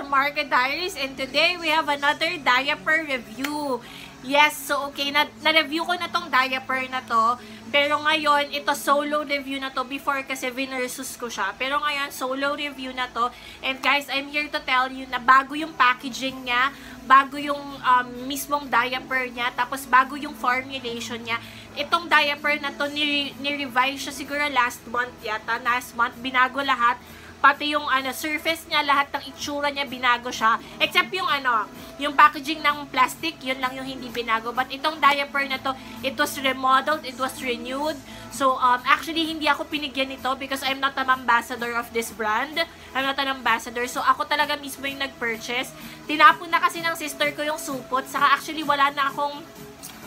from Market Diaries and today we have another diaper review. Yes, so okay, na, na-review ko na tong diaper na to. Pero ngayon, ito solo review na to. Before kasi vinursus ko siya. Pero ngayon, solo review na to. And guys, I'm here to tell you na bago yung packaging niya, bago yung um, mismong diaper niya, tapos bago yung formulation niya. Itong diaper na to, ni-revise siya siguro last month yata. Last month, binago lahat pati yung ano, surface niya, lahat ng itsura niya, binago siya. Except yung ano, yung packaging ng plastic, yun lang yung hindi binago. But itong diaper na to, it was remodeled, it was renewed. So, um, actually, hindi ako pinigyan nito because I'm not an ambassador of this brand. I'm not an ambassador. So, ako talaga mismo yung nag-purchase. Tinapon na kasi ng sister ko yung supot. Saka actually, wala na akong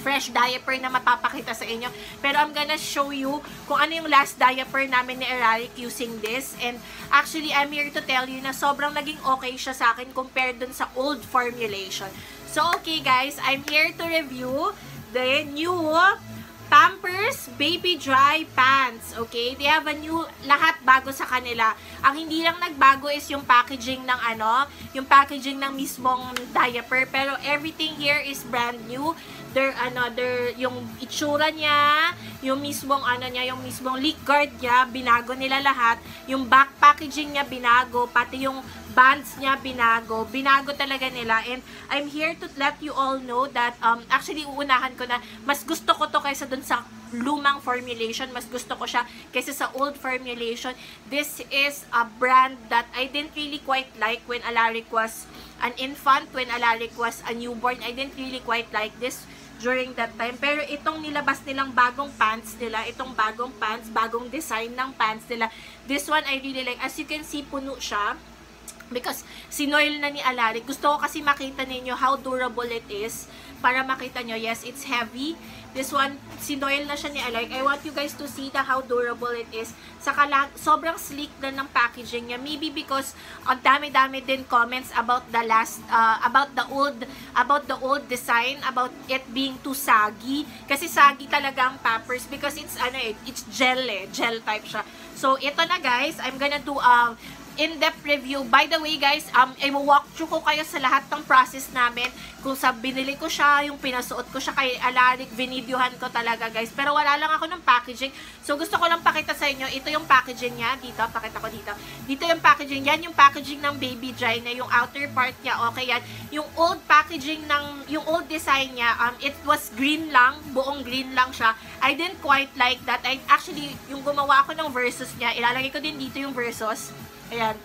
fresh diaper na mapapakita sa inyo. Pero I'm gonna show you kung ano yung last diaper namin ni Eraric using this. And actually, I'm here to tell you na sobrang naging okay siya sa akin compared dun sa old formulation. So, okay guys, I'm here to review the new Pampers Baby Dry Pants. Okay? They have a new, lahat bago sa kanila. Ang hindi lang nagbago is yung packaging ng ano, yung packaging ng mismong diaper. Pero everything here is brand new. Their, ano, their, yung itsura niya, yung mismong, ano niya, yung mismong leak guard niya, binago nila lahat. Yung back packaging niya, binago. Pati yung bands niya binago. Binago talaga nila. And I'm here to let you all know that, um, actually, uunahan ko na, mas gusto ko to kaysa dun sa lumang formulation. Mas gusto ko siya kaysa sa old formulation. This is a brand that I didn't really quite like when Alaric was an infant, when Alaric was a newborn. I didn't really quite like this during that time. Pero itong nilabas nilang bagong pants nila, itong bagong pants, bagong design ng pants nila, this one I really like. As you can see, puno siya because sinoil na ni Alaric. Gusto ko kasi makita ninyo how durable it is para makita nyo, yes, it's heavy. This one, sinoil na siya ni Alaric. I want you guys to see the how durable it is. Saka lang, sobrang sleek na ng packaging niya. Maybe because ang dami-dami din comments about the last, uh, about the old, about the old design, about it being too saggy. Kasi saggy talaga ang Pampers because it's, ano eh, it's gel eh, gel type siya. So, ito na guys, I'm gonna do, um, in-depth review. By the way guys, um, i-walk through ko kayo sa lahat ng process namin. Kung sa binili ko siya, yung pinasuot ko siya kay Alaric, vinidyohan ko talaga guys. Pero wala lang ako ng packaging. So gusto ko lang pakita sa inyo, ito yung packaging niya. Dito, pakita ko dito. Dito yung packaging. Yan yung packaging ng Baby Dry na yung outer part niya. Okay yan. Yung old packaging ng, yung old design niya, um, it was green lang. Buong green lang siya. I didn't quite like that. I, actually, yung gumawa ko ng versus niya, ilalagay ko din dito yung versus. Ayan.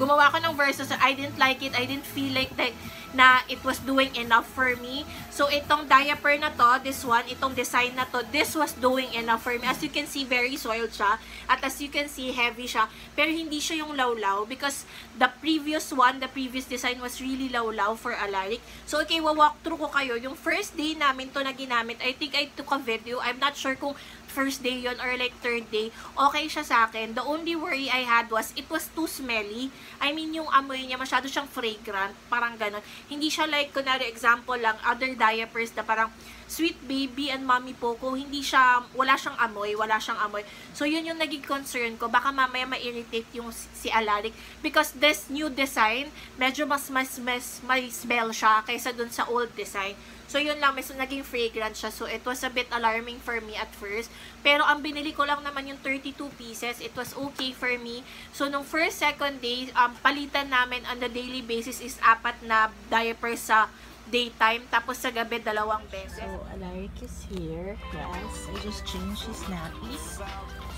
Gumawa ko ng verses. I didn't like it. I didn't feel like that na it was doing enough for me. So, itong diaper na to, this one, itong design na to, this was doing enough for me. As you can see, very soiled siya. At as you can see, heavy siya. Pero hindi siya yung lawlaw because the previous one, the previous design was really lawlaw for Alaric. So, okay, walk through ko kayo. Yung first day namin to na ginamit, I think I took a video. I'm not sure kung first day yon or like third day, okay siya sa akin. The only worry I had was, it was too smelly. I mean, yung amoy niya, masyado siyang fragrant, parang ganun. Hindi siya like, kunwari example lang, other diapers na parang sweet baby and mommy poco, hindi siya, wala siyang amoy, wala siyang amoy. So, yun yung naging concern ko. Baka mamaya ma-irritate yung si Alaric. Because this new design, medyo mas, mas, mas, may smell siya kaysa dun sa old design. So, yun lang, may naging fragrant siya. So, it was a bit alarming for me at first. Pero, ang binili ko lang naman yung 32 pieces. It was okay for me. So, nung first, second day, um, palitan namin on the daily basis is apat na diapers sa daytime. Tapos sa gabi, dalawang beses. So, Alaric is here. Yes, I just changed his nappies.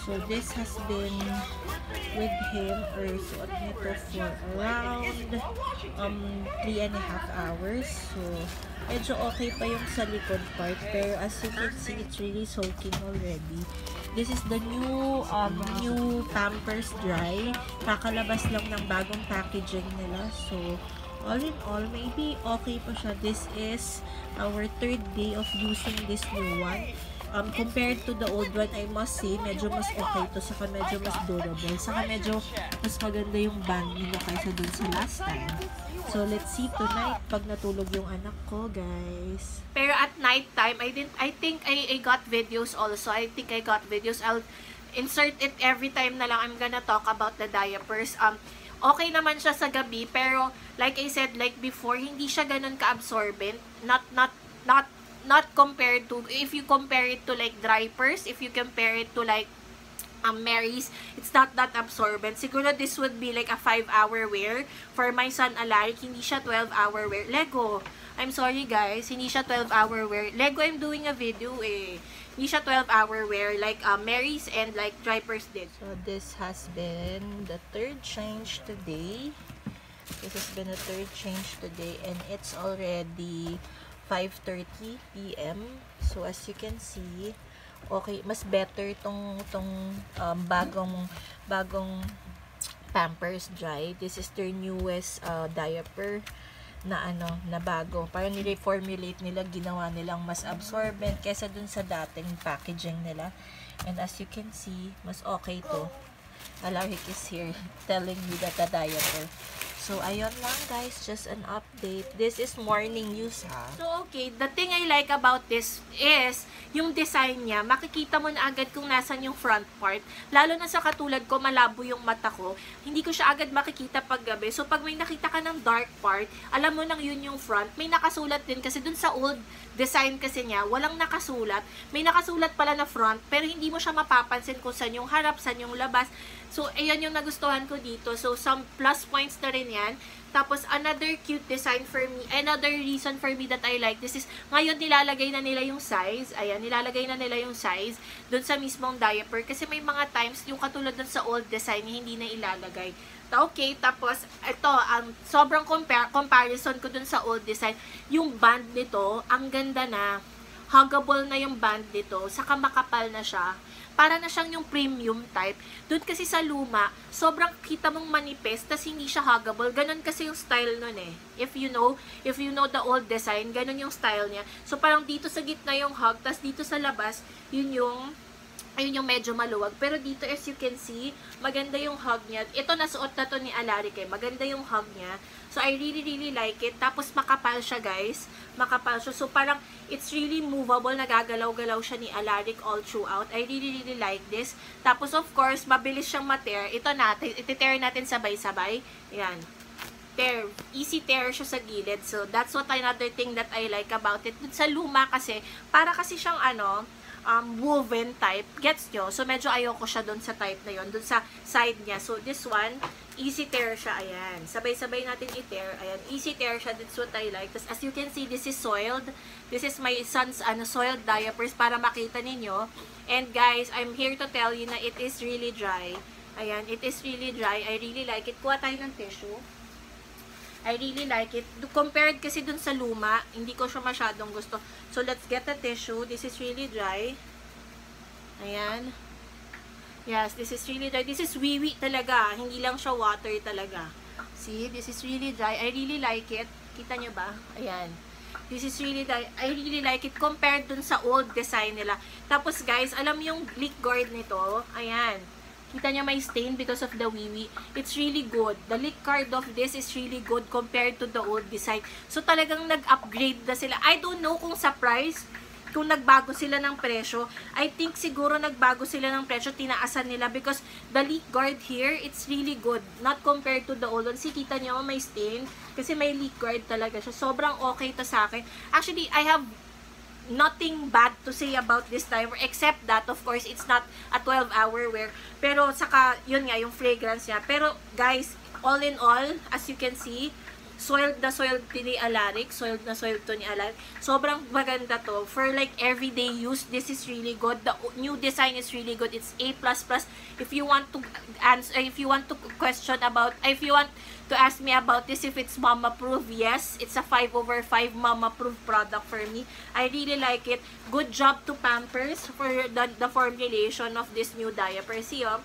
So, this has been with him or suot nito for around um, 3 and a half hours. So, medyo okay pa yung sa likod part. Pero as you can see, it's really soaking already. This is the new um, new Pampers Dry. Kakalabas lang ng bagong packaging nila. So, all in all, maybe okay pa siya. This is our third day of using this new one um, compared to the old one, I must say, medyo mas okay to. Saka medyo mas durable. Saka medyo mas maganda yung band nila kaysa dun sa last time. So, let's see tonight pag natulog yung anak ko, guys. Pero at night time, I didn't, I think I, I got videos also. I think I got videos. I'll insert it every time na lang I'm gonna talk about the diapers. Um, okay naman siya sa gabi, pero like I said, like before, hindi siya ganun ka-absorbent. Not, not, not, not compared to, if you compare it to like drypers, if you compare it to like um, Mary's, it's not that absorbent. Siguro this would be like a 5-hour wear. For my son alike, hindi siya 12-hour wear. Lego, I'm sorry guys, hindi siya 12-hour wear. Lego, I'm doing a video eh. Hindi siya 12-hour wear like um, Mary's and like Dripers did. So this has been the third change today. This has been the third change today and it's already 5.30 p.m. So as you can see, okay, mas better tong tong um, bagong bagong Pampers Dry. This is their newest uh, diaper na ano, na bago. Parang ni-reformulate nila, ginawa nilang mas absorbent kaysa dun sa dating packaging nila. And as you can see, mas okay to. Alaric is here telling me that the diaper So, ayun lang guys, just an update. This is morning news ha. So, okay. The thing I like about this is, yung design niya, makikita mo na agad kung nasan yung front part. Lalo na sa katulad ko, malabo yung mata ko. Hindi ko siya agad makikita pag gabi. So, pag may nakita ka ng dark part, alam mo nang yun yung front. May nakasulat din kasi dun sa old design kasi niya, walang nakasulat. May nakasulat pala na front, pero hindi mo siya mapapansin kung saan yung harap, saan yung labas. So, ayan yung nagustuhan ko dito. So, some plus points na rin yan. Tapos, another cute design for me, another reason for me that I like this is, ngayon nilalagay na nila yung size. Ayan, nilalagay na nila yung size dun sa mismong diaper. Kasi may mga times, yung katulad dun sa old design, hindi na ilalagay. Okay, tapos, ito, ang um, sobrang compare, comparison ko dun sa old design, yung band nito, ang ganda na, huggable na yung band nito, saka makapal na siya para na siyang yung premium type. Doon kasi sa luma, sobrang kita mong manifest, tas hindi siya huggable. Ganon kasi yung style nun eh. If you know, if you know the old design, ganon yung style niya. So parang dito sa gitna yung hug, tas dito sa labas, yun yung ayun yung medyo maluwag. Pero dito, as you can see, maganda yung hug niya. Ito, nasuot na to ni Alaric eh. Maganda yung hug niya. So, I really, really like it. Tapos, makapal siya, guys. Makapal siya. So, parang, it's really movable. Nagagalaw-galaw siya ni Alaric all throughout. I really, really like this. Tapos, of course, mabilis siyang ma-tear. Ito natin, iti-tear natin sabay-sabay. Yan. Tear. Easy tear siya sa gilid. So, that's what another thing that I like about it. Dun sa luma kasi, para kasi siyang ano, um, woven type. Gets nyo? So, medyo ayoko siya dun sa type na yon dun sa side niya. So, this one, easy tear siya. Ayan. Sabay-sabay natin i-tear. Ayan. Easy tear siya. That's what I like. Tapos, as you can see, this is soiled. This is my son's ano, soiled diapers para makita ninyo. And guys, I'm here to tell you na it is really dry. Ayan. It is really dry. I really like it. Kuha tayo ng tissue. I really like it. Compared kasi dun sa luma, hindi ko siya masyadong gusto. So, let's get a tissue. This is really dry. Ayan. Yes, this is really dry. This is wiwi talaga. Hindi lang siya water talaga. See, this is really dry. I really like it. Kita nyo ba? Ayan. This is really, I really like it compared dun sa old design nila. Tapos guys, alam yung leak guard nito? Ayan. Kita niya may stain because of the wiwi. It's really good. The leak card of this is really good compared to the old design. So talagang nag-upgrade na sila. I don't know kung sa price, kung nagbago sila ng presyo. I think siguro nagbago sila ng presyo, tinaasan nila because the leak guard here, it's really good. Not compared to the old one. Si kita niyo may stain kasi may leak guard talaga siya. Sobrang okay to sa akin. Actually, I have nothing bad to say about this timer except that of course it's not a 12 hour wear. Pero saka yun nga yung fragrance niya. Pero guys all in all as you can see soiled na soiled ni Alaric, soiled na soiled to ni Alaric. Sobrang maganda to. For like everyday use, this is really good. The new design is really good. It's A++. If you want to answer, if you want to question about, if you want to ask me about this, if it's mama proof, yes, it's a 5 over 5 mama proof product for me. I really like it. Good job to Pampers for the, the formulation of this new diaper. See, oh?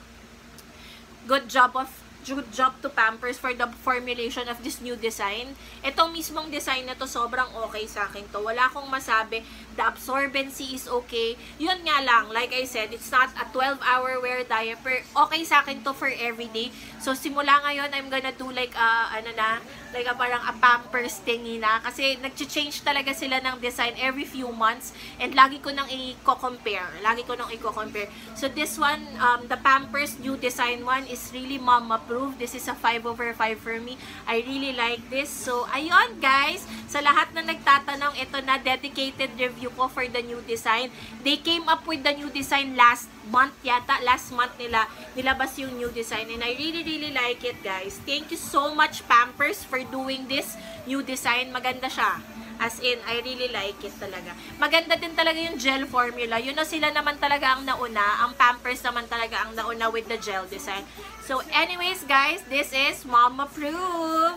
Good job of good job to Pampers for the formulation of this new design. Itong mismong design na to, sobrang okay sa akin to. Wala akong masabi. The absorbency is okay. Yun nga lang, like I said, it's not a 12-hour wear diaper. Okay sa akin to for everyday. So, simula ngayon, I'm gonna do like, uh, ano na, like parang a Pampers thingy na. Kasi, nag-change talaga sila ng design every few months. And lagi ko nang i-compare. Lagi ko nang i-compare. So, this one, um, the Pampers new design one is really mama proof approve. This is a 5 over 5 for me. I really like this. So, ayun guys, sa lahat na nagtatanong, ito na dedicated review ko for the new design. They came up with the new design last month yata. Last month nila nilabas yung new design and I really really like it guys. Thank you so much Pampers for doing this new design. Maganda siya. As in, I really like it talaga. Maganda din talaga yung gel formula. Yun na sila naman talaga ang nauna. Ang Pampers naman talaga ang nauna with the gel design. So, anyways, guys, this is Mom Approved.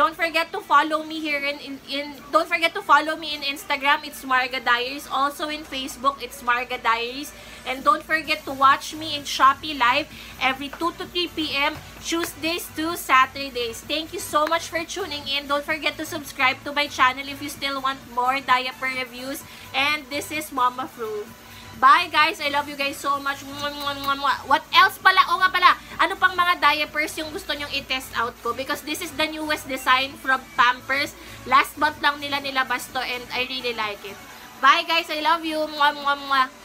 Don't forget to follow me here in, in, in don't forget to follow me in Instagram. It's Marga Diaries. Also in Facebook, it's Marga Diaries. And don't forget to watch me in Shopee Live every 2 to 3 p.m. Tuesdays to Saturdays. Thank you so much for tuning in. Don't forget to subscribe to my channel if you still want more diaper reviews. And this is Mama Fru. Bye guys! I love you guys so much. What else pala? O nga pala, ano pang mga diapers yung gusto nyong i-test out ko? Because this is the newest design from Pampers. Last month lang nila nilabas to and I really like it. Bye guys! I love you! Mwah, mwah, mwah.